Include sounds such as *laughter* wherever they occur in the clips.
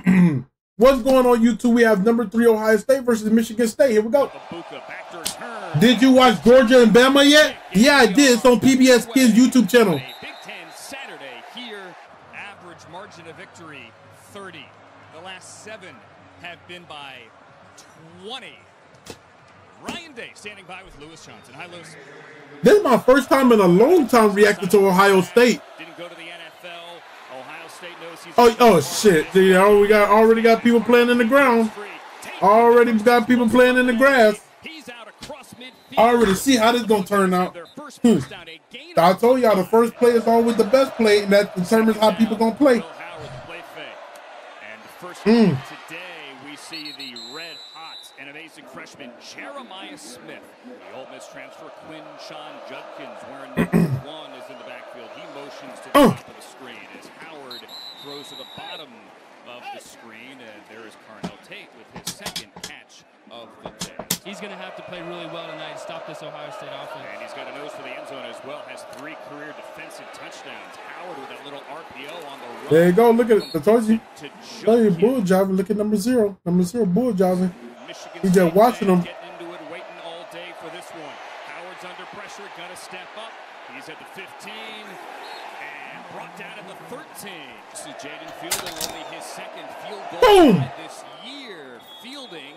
*clears throat* What's going on YouTube? We have number three Ohio State versus Michigan State. Here we go. Did you watch Georgia and Bama yet? Yeah, I did. It's on PBS Kids YouTube channel. Big Ten Saturday here. Average margin of victory 30. The last seven have been by 20. Ryan Day standing by with Lewis Johnson. Hi, Lewis. This is my first time in a long time reacting to Ohio State. Didn't go to the NFL. Ohio State knows he's Oh, oh shit! You know, we got already got people playing in the ground. Already got people playing in the grass. He's out across midfield. I already see how this gonna turn out. Hmm. first down, a gain I told y'all the first play is always the best play, and that determines how people gonna play. Will Howard. And first Mm. today, we see the red hot and amazing freshman Jeremiah Smith. The Ole Miss transfer Quinn Sean Judkins wearing number one is in the backfield. He motions to the Oh. top of the screen as throws to the bottom of the screen. And there is Carnell Tate with his second catch of the day. He's going to have to play really well tonight to stop this Ohio State offense. And he's got a nose for the end zone as well. Has three career defensive touchdowns. Howard with that little RPO on the run. There you go. Look at it. I told you. To Tell you, bull jiving. Look at number zero. Number zero, bull jiving. Michigan He just State watching fans him. Getting into it, waiting all day for this one. Howard's under pressure, gonna step up. He's at the 15 and brought down at the 13. This is Jayden Fielding, only his second field goal Boom! this year. Fielding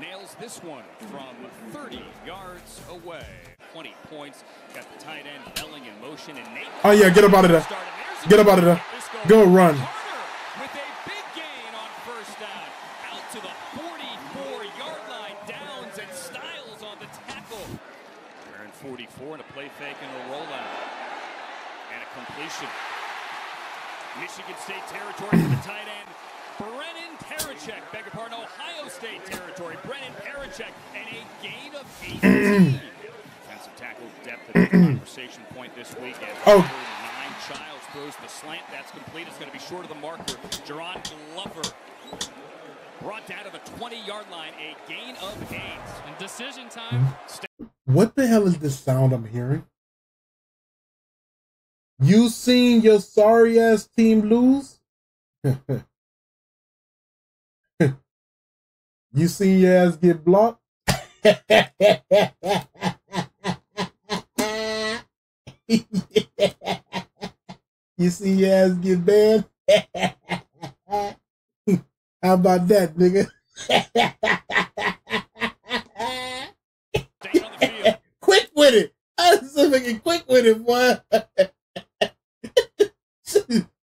nails this one from 30 yards away. 20 points. Got the tight end Velling in motion and Nate. Oh yeah, get up out of there. Started. There's a Get up out of there. Go run. Carter with a big gain on first down. Out to the 44-yard line. Downs and Styles on the tackle. We're in 44 and a play fake and a rollout. And a completion. Michigan State territory for the tight end. Brennan Parachek, beg your pardon, Ohio State territory. Brennan Parachek and a gain of 18. *clears throat* Defensive tackle depth at the conversation point this week. as Oh. Nine Chiles throws the slant. That's complete. It's going to be short of the marker. Jaron Glover brought down to the 20-yard line. A gain of eight. And decision time. What the hell is this sound I'm hearing? You seen your sorry ass team lose? *laughs* you see your ass get blocked? *laughs* you see your ass get banned? *laughs* How about that, nigga? Staying on the field. *laughs* quick with it. I was so fucking quick with it, boy.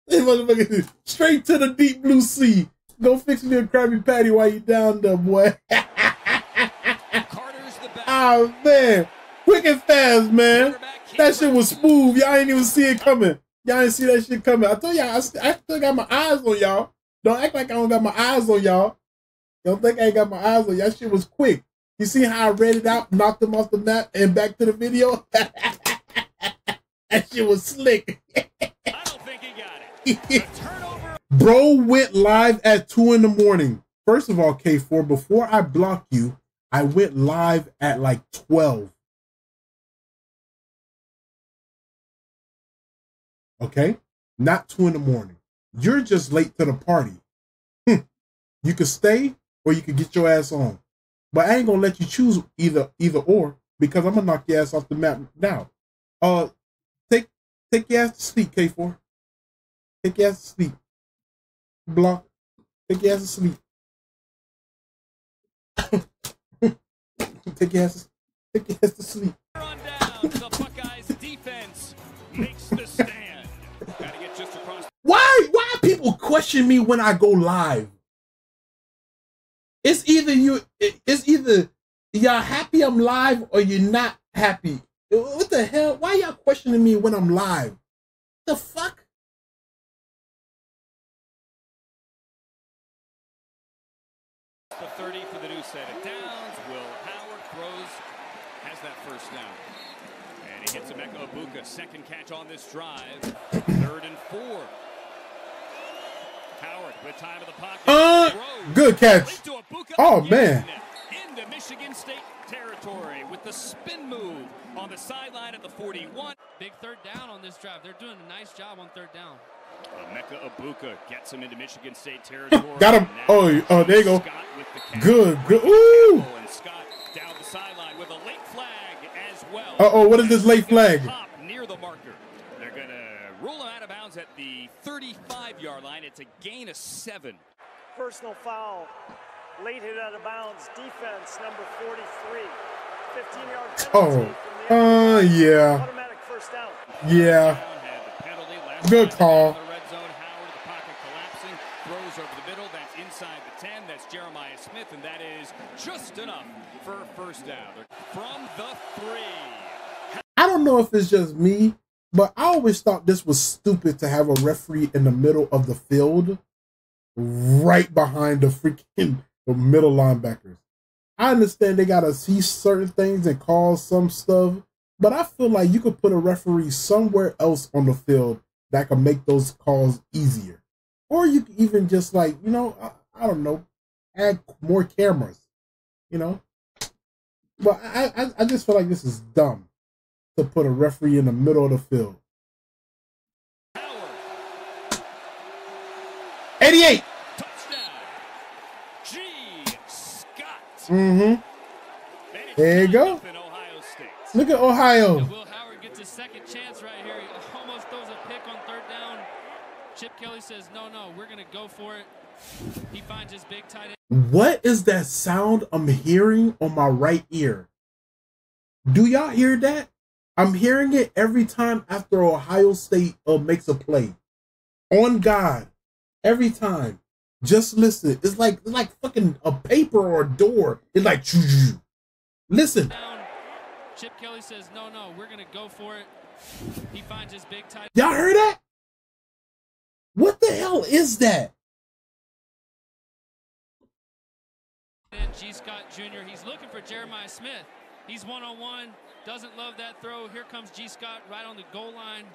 this motherfucker straight to the deep blue sea. Go fix me a Krabby Patty while you down there, boy. Carter's the back. oh man, quick and fast, man. That shit was smooth. Y'all ain't even see it coming. Y'all ain't see that shit coming. I told y'all, I, I still got my eyes on y'all. Don't act like I don't got my eyes on y'all. Don't think I ain't got my eyes on y'all. That shit was quick. You see how I read it out, knocked them off the map, and back to the video? *laughs* that shit was slick. I don't think he got it. *laughs* Bro went live at 2 in the morning. First of all, K4, before I block you, I went live at like 12. Okay? Not 2 in the morning. You're just late to the party. Hmm. you could stay or you could get your ass on. But I ain't gonna let you choose either either or because I'm gonna knock your ass off the map now. Uh take take your ass to sleep, K4. Take your ass to sleep. Block. Take your ass to sleep. take your ass take your ass to sleep. down. The defense makes the stand. Get just across. Why why people question me when I go live? It's either you it's either y'all happy I'm live or you're not happy. What the hell? Why y'all questioning me when I'm live? The fuck? The 30 for the new set of downs. Will Howard throws, has that first down. And he hits Emeka Egbuka. Second catch on this drive. Third and four. Howard with time of the pocket. Uh, good catch. Right Oh, again. man. Into Michigan State territory with the spin move on the sideline at the 41. Big third down on this drive. They're doing a nice job on third down. Emeka Egbuka gets him into Michigan State *laughs* territory. Got him. Oh, oh, there you go. The. Good, good. Ooh. And Scott down the sideline with a late flag as well. Uh-oh, what is this late flag? Near the marker. They're going to rule him out of bounds at the 35-yard line. It's a gain of seven. Personal foul. Late hit out of bounds. Defense number 43. 15 yard penalty. Oh. Uh, yeah. Automatic first down. Yeah. Had the penalty. Last Good call. in the red zone, Howard, the pocket collapsing, throws over the middle. That's inside the 10. That's Jeremiah Smith, and that is just enough for a first down. From the three. I don't know if it's just me, but I always thought this was stupid to have a referee in the middle of the field, right behind the freaking the middle linebackers. I understand they gotta see certain things and call some stuff, but I feel like you could put a referee somewhere else on the field that can make those calls easier. Or you could even just like, you know, I, I don't know, add more cameras, you know. But I, I I just feel like this is dumb to put a referee in the middle of the field. 88. touchdown. Gee Scott. Mm-hmm. There you go. Look at Ohio. Will Howard gets his second chance right here. He almost throws a pick on third down. Chip Kelly says, no, no, we're going to go for it. He finds his big tight end. What is that sound I'm hearing on my right ear? Do y'all hear that? I'm hearing it every time after Ohio State uh, makes a play. On God, every time. Just listen. It's like it's like fucking a paper or a door. It's like listen. Chip Kelly says, no, no, we're going to go for it. He finds his big tight Y'all heard that? What the hell is that? end, Gee Scott Jr. He's looking for Jeremiah Smith. He's one on one. Doesn't love that throw. Here comes Gee Scott right on the goal line.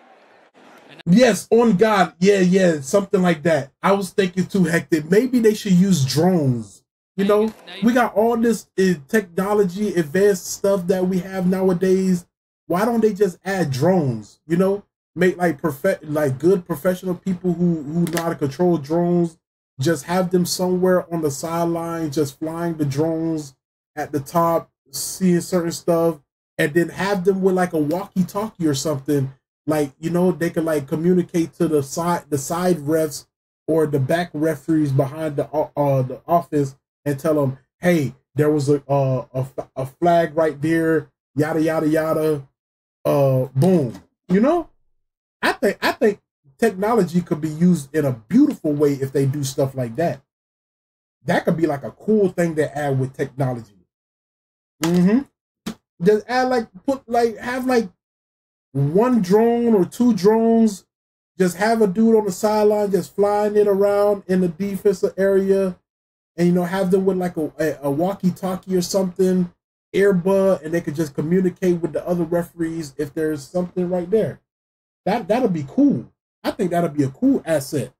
Yes, on God. Yeah, yeah, something like that. I was thinking too hectic. Maybe they should use drones. You know, we got all this uh, technology, advanced stuff that we have nowadays. Why don't they just add drones? You know, make like perfect, like good professional people who who know how to control drones. Just have them somewhere on the sideline, just flying the drones at the top, seeing certain stuff, and then have them with like a walkie-talkie or something. Like you know they can like communicate to the side the side refs or the back referees behind the uh, uh the office and tell them hey there was a uh, a, a flag right there yada yada yada. Uh boom. You know i think i think technology could be used in a beautiful way if they do stuff like that. That could be like a cool thing to add with technology. Mm-hmm. Just add like put like have like one drone or two drones, just have a dude on the sideline just flying it around in the defensive area, and you know have them with like a, a, a walkie-talkie or something, earbud, and they could just communicate with the other referees if there's something right there. That that'll be cool. I think that'll be a cool asset.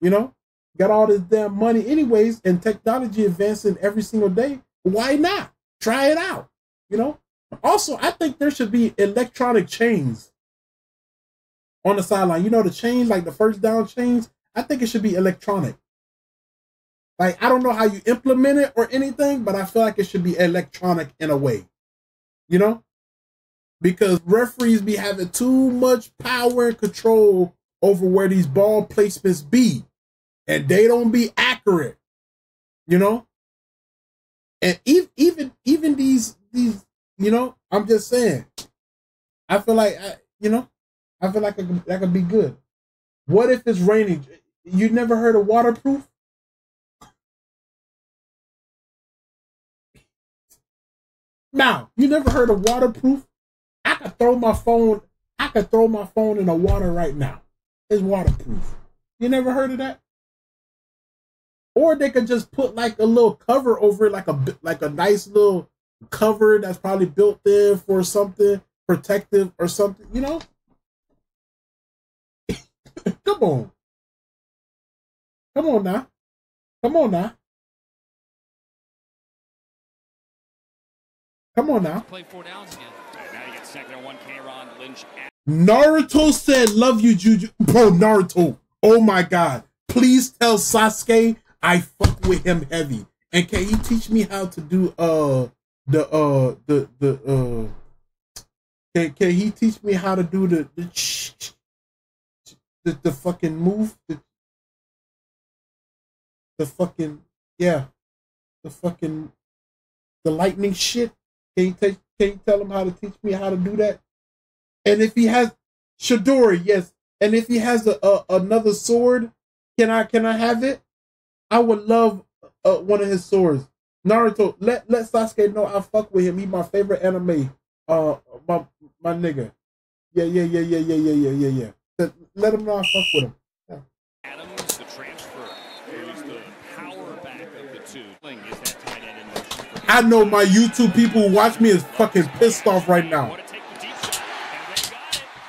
You know, got all this damn money anyways, and technology advancing every single day. Why not try it out? You know. Also, I think there should be electronic chains on the sideline. You know the chains, like the first down chains. I think it should be electronic. Like I don't know how you implement it or anything, but I feel like it should be electronic in a way. You know? Because referees be having too much power and control over where these ball placements be. And they don't be accurate. You know? And even even even these these you know, I'm just saying. I feel like, I, you know, I feel like it, that could be good. What if it's raining? You never heard of waterproof? Now, you never heard of waterproof? Throw my phone. I could throw my phone in the water right now. It's waterproof. You never heard of that? Or they could just put like a little cover over it, like a like a nice little cover that's probably built in for something protective or something, you know? *laughs* Come on. Come on now. Come on now. Come on now. Play four downs again. And now you get Lynch. Naruto said, "Love you, Juju." Bro, Naruto. Oh my god. Please tell Sasuke I fuck with him heavy. And can he teach me how to do uh the uh the the uh can, can he teach me how to do the the the, the fucking move the, the fucking yeah the fucking the lightning shit can you, take, can you tell him how to teach me how to do that and if he has Chidori, yes. And if he has a, a another sword can i can i have it? I would love uh, one of his swords. Naruto let let sasuke know i fuck with him. He my favorite anime uh my my nigga. Yeah yeah yeah yeah yeah yeah yeah yeah yeah. Let, him know i fuck with him. Yeah. Adams, the transfer, who's the power back of the two. Is that tight end in motion for I know my YouTube people who watch me is fucking pissed off right now.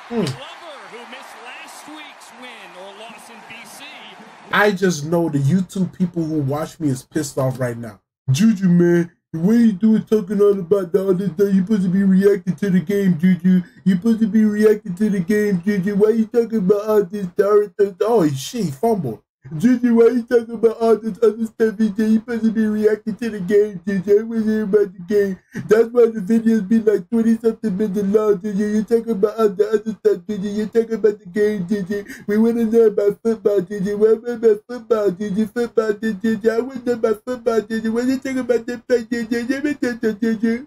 Hmm. BC. I just know the YouTube people who watch me is pissed off right now. Juju, man, the way you do it talking all about the other stuff, you supposed to be reacting to the game, Juju. You supposed to be reacting to the game, Juju. Why you talking about all this stuff? Oh, shit, he fumbled. Juju, why you talking about all this other stuff, DJ? You supposed to be reacting to the game, Juju. I was here about the game. That's why the videos be like 20 something minutes long, Juju. You talking about all the other stuff, Juju. You talking about the game, Juju. We want to know about football, Juju. What about football, Juju? Football, Juju. I want to know about football, Juju. What you talking about the play, Juju? Let me tell you, Juju.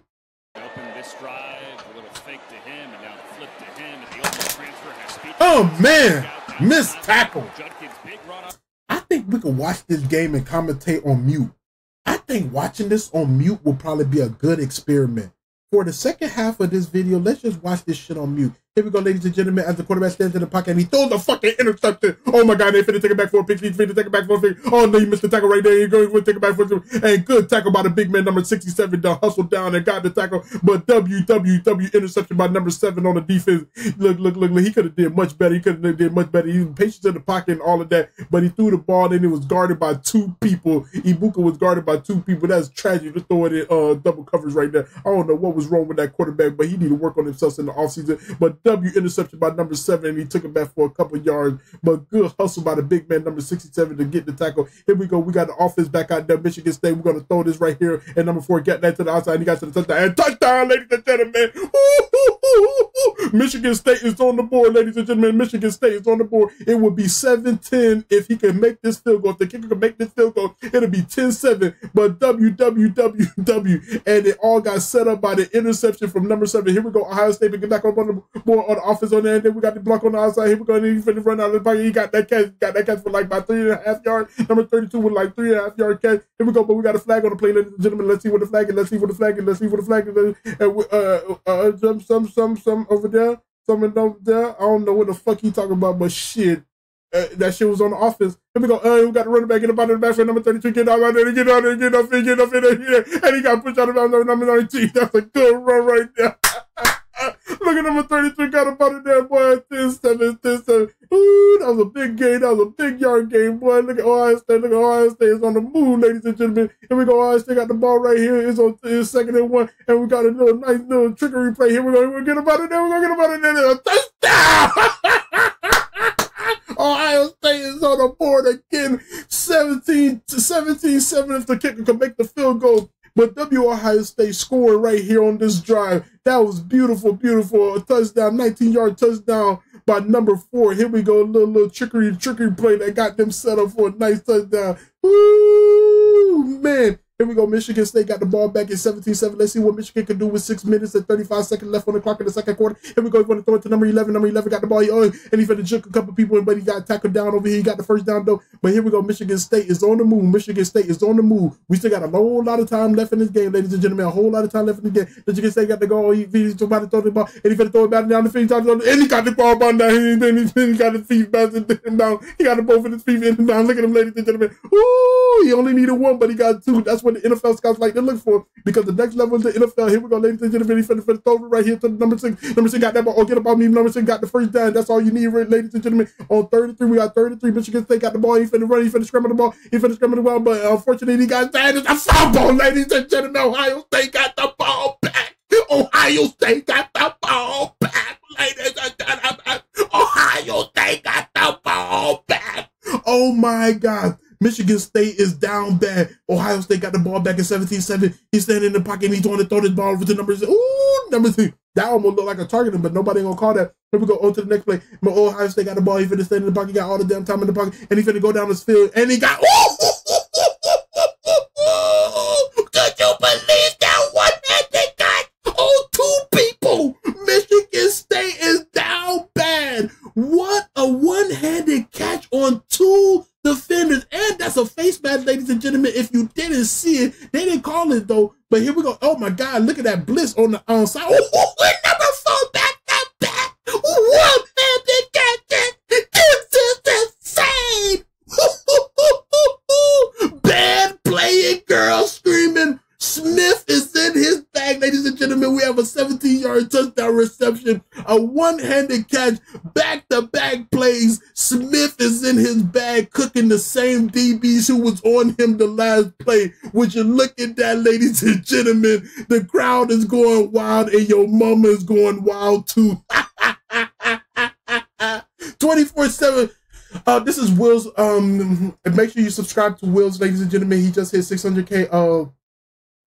Open this drive, a little fake to him, and now flip to him, and the open transfer has speed. Oh, man. Missed tackle. Judkins, big run up. I think we could watch this game and commentate on mute. I think watching this on mute will probably be a good experiment. For the second half of this video, let's just watch this shit on mute. Here we go, ladies and gentlemen, as the quarterback stands in the pocket and he throws the fucking interception. Oh my god, they finna take it back for a pick. He's finna take it back for a pick. Oh no, you missed the tackle right there. You're going to take it back for a pick. And good tackle by the big man, number 67, done hustle down and got the tackle. But WWW interception by number seven on the defense. Look, look, look, look. He could have did much better. He could have did much better. He was patient in the pocket and all of that. But he threw the ball and it was guarded by two people. Ibuka was guarded by two people. That's tragic to throw it in uh, double covers right there. I don't know what was wrong with that quarterback, but he need to work on himself in the offseason. But W interception by number seven, and he took it back for a couple yards. But good hustle by the big man, number 67, to get the tackle. Here we go. We got the offense back out there. Michigan State. We're going to throw this right here. And number four, get that to the outside. He got to the touchdown. And touchdown, ladies and gentlemen. Ooh, ooh, ooh. Michigan State is on the board, ladies and gentlemen. Michigan State is on the board. It would be 7-10 if he can make this field goal. If the kicker can make this field goal, it'll be 10-7. But WWWW. And it all got set up by the interception from number seven. Here we go. Ohio State. We get back on the board on the offense on there. And then we got the block on the outside. Here we go. And he finna run out of the pocket. He got that catch. Got that catch for like about three and a half yards. Number 32 with like three and a half yard catch. Here we go. But we got a flag on the play, ladies and gentlemen. Let's see what the flag is. Let's see what the flag is. Let's see what the flag is. And we- uh, uh, some, some, some, some over there. Some over there. I don't know what the fuck he talking about, but shit. Uh, that shit was on the offense. Here we go. Uh, we got the running back in the bottom of the back for number 32. Get out there, get out there, get off there, get off there. And he got pushed out of bounds number 19. That's a good run right there. Look at number 33, got up out of there, boy. 10 7, 10 7. Ooh, that was a big game. That was a big yard game, boy. Look at Ohio State. Look at Ohio State. It's on the move, ladies and gentlemen. Here we go. Ohio State got the ball right here. It's on it's second and one. And we got a little nice little trickery play. Here we go. We're going to get him out of there. We're going to get him out of there. A touchdown! *laughs* Ohio State is on the board again. 17 to 17 7 if the kicker can make the field goal. But W Ohio State scored right here on this drive. That was beautiful, beautiful. A touchdown, 19 yard touchdown by number four. Here we go. A little, little trickery, trickery play that got them set up for a nice touchdown. Woo, man. Here we go. Michigan State got the ball back at 17-7. Let's see what Michigan can do with six minutes and 35 seconds left on the clock in the second quarter. Here we go. He's going to throw it to number 11. Number 11 got the ball. He, oh, and he finna juke a couple people, but he got tackled down over here. He got the first down, though. But here we go. Michigan State is on the move. Michigan State is on the move. We still got a whole lot of time left in this game, ladies and gentlemen. A whole lot of time left in the game. Michigan State got to go. He, he's about to throw the ball, and he finna throw it back down the field. And he got the ball down there. And he, he got his feet bouncing down. He got the both of his feet in and down. Look at him, ladies and gentlemen. Ooh, he only needed one, but he got two. That's what the NFL scouts like to look for because the next level is the NFL. Here we go, ladies and gentlemen. Finna, finna throw it right here to the number six. Number six got that ball. Oh, get up on me. Number six got the first down. That's all you need, ladies and gentlemen. On 33, we got 33. Michigan State got the ball. He finna run. He finna scramble the ball. He finna scramble the ball, but unfortunately, he got that. It's a fumble, ladies and gentlemen. Ohio State got the ball back. Ohio State got the ball back, ladies and gentlemen. Ohio State got the ball back. Oh my God. Michigan State is down bad. Ohio State got the ball back in 17-7. He's standing in the pocket and he's going to throw this ball over to number Ooh, number three. That almost looked like a targeting, but nobody gonna call that. Here we go on to the next play. My Ohio State got the ball. He finna stand in the pocket, He got all the damn time in the pocket, and he finna go down this field, and he got. Ooh! My God, look at that bliss on the on side. Oh, number four back to back. One handed catch. This is insane. Bad playing girl screaming. Smith is in his bag, ladies and gentlemen. We have a 17 yard touchdown reception, a one handed catch, back to back plays. Smith is in his bag, cooking the same DBs who was on him the last play. Would you look at that, ladies and gentlemen? The crowd is going wild, and your mama is going wild too. *laughs* 24 7. Uh, this is Will's. Um, make sure you subscribe to Will's, ladies and gentlemen. He just hit 600k. Uh,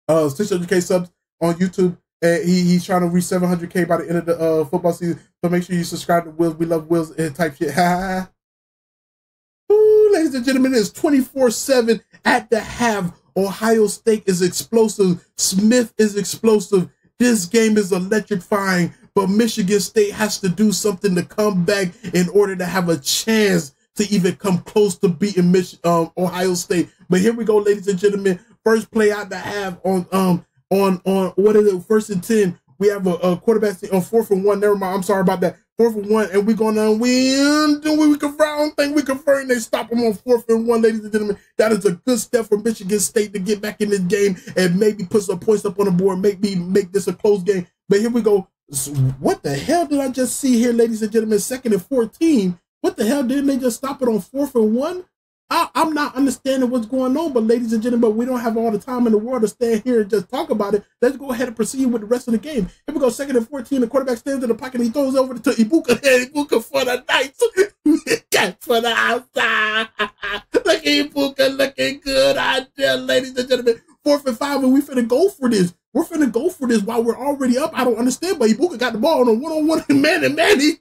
uh 600k subs on YouTube. And he, he's trying to reach 700k by the end of the uh, football season. So make sure you subscribe to Will's. We love Will's and type shit. *laughs* Ooh, ladies and gentlemen, it's 24 7 at the half. Ohio State is explosive. Smith is explosive. This game is electrifying, but Michigan State has to do something to come back in order to have a chance to even come close to beating Mich- um, Ohio State. But here we go, ladies and gentlemen. First play out the half on um on on what is it? First and ten. We have a, a quarterback on fourth and one. Never mind. I'm sorry about that. Fourth and one, and we're gonna win. Do we confirm? I don't think we confirm. They stop them on fourth and one, ladies and gentlemen. That is a good step for Michigan State to get back in this game and maybe put some points up on the board. Maybe make this a close game. But here we go. What the hell did I just see here, ladies and gentlemen? Second and fourteen. What the hell didn't they just stop it on fourth and one? I, am not understanding what's going on, but ladies and gentlemen, but we don't have all the time in the world to stand here and just talk about it. Let's go ahead and proceed with the rest of the game. Here we go, second and 14. The quarterback stands in the pocket and he throws over to Ibuka. *laughs* And Ibuka for the night. *laughs* Get for the outside. *laughs* Look Ibuka looking good out there, ladies and gentlemen. Fourth and five, and we finna go for this. We're finna go for this while we're already up. I don't understand, but Ibuka got the ball on a one-on-one man and man. He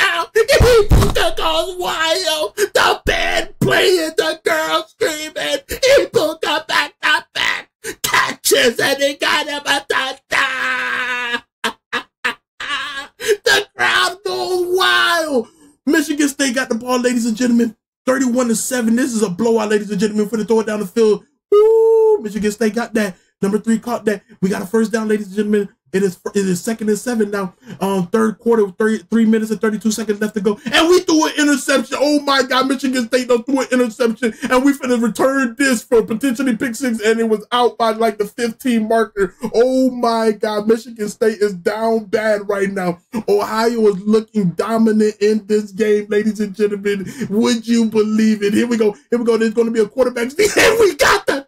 touchdown. Ibuka goes wild. The band playing, the girl screaming. Ibuka back to back catches, and he got him a touchdown. *laughs* the crowd goes wild. Michigan State got the ball, ladies and gentlemen. 31 to 7. This is a blowout, ladies and gentlemen, for the throw it down the field. Woo! Michigan State got that. Number three caught that. We got a first down, ladies and gentlemen. It is it is second and seven now. Um, third quarter, three three minutes and thirty two seconds left to go, and we threw an interception. Oh my God, Michigan State done threw an interception, and we finna return this for potentially pick six, and it was out by like the fifteen marker. Oh my God, Michigan State is down bad right now. Ohio is looking dominant in this game, ladies and gentlemen. Would you believe it? Here we go. Here we go. There's going to be a quarterback. *laughs* And we got the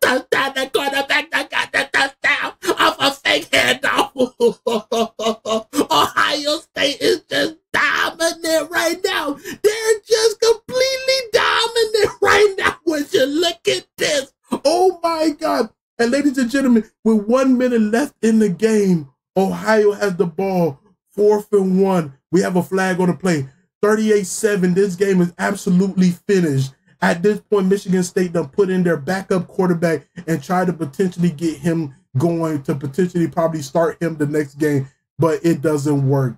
*laughs* Ohio State is just dominant right now. They're just completely dominant *laughs* right now. When you look at this, oh my God. And ladies and gentlemen, with one minute left in the game, Ohio has the ball, fourth and one. We have a flag on the play. 38 7. This game is absolutely finished. At this point, Michigan State done put in their backup quarterback and try to potentially get him going to potentially probably start him the next game, but it doesn't work.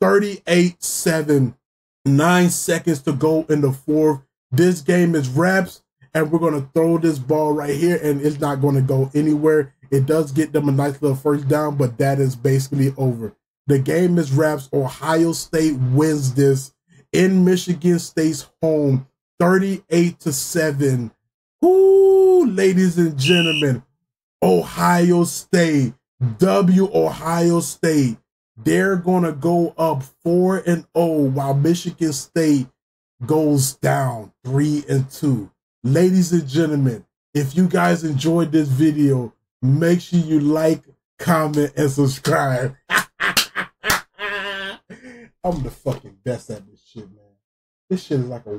38 7, nine seconds to go in the fourth. This game is wraps, and we're going to throw this ball right here, and it's not going to go anywhere. It does get them a nice little first down, but that is basically over. The game is wraps. Ohio State wins this in Michigan State's home, 38 to 7. Ooh, ladies and gentlemen, Ohio State, W Ohio State. They're going to go up 4 and 0 while Michigan State goes down 3 and 2. Ladies and gentlemen, if you guys enjoyed this video, make sure you like, comment, and subscribe. *laughs* I'm the fucking best at this shit, man. This shit is like a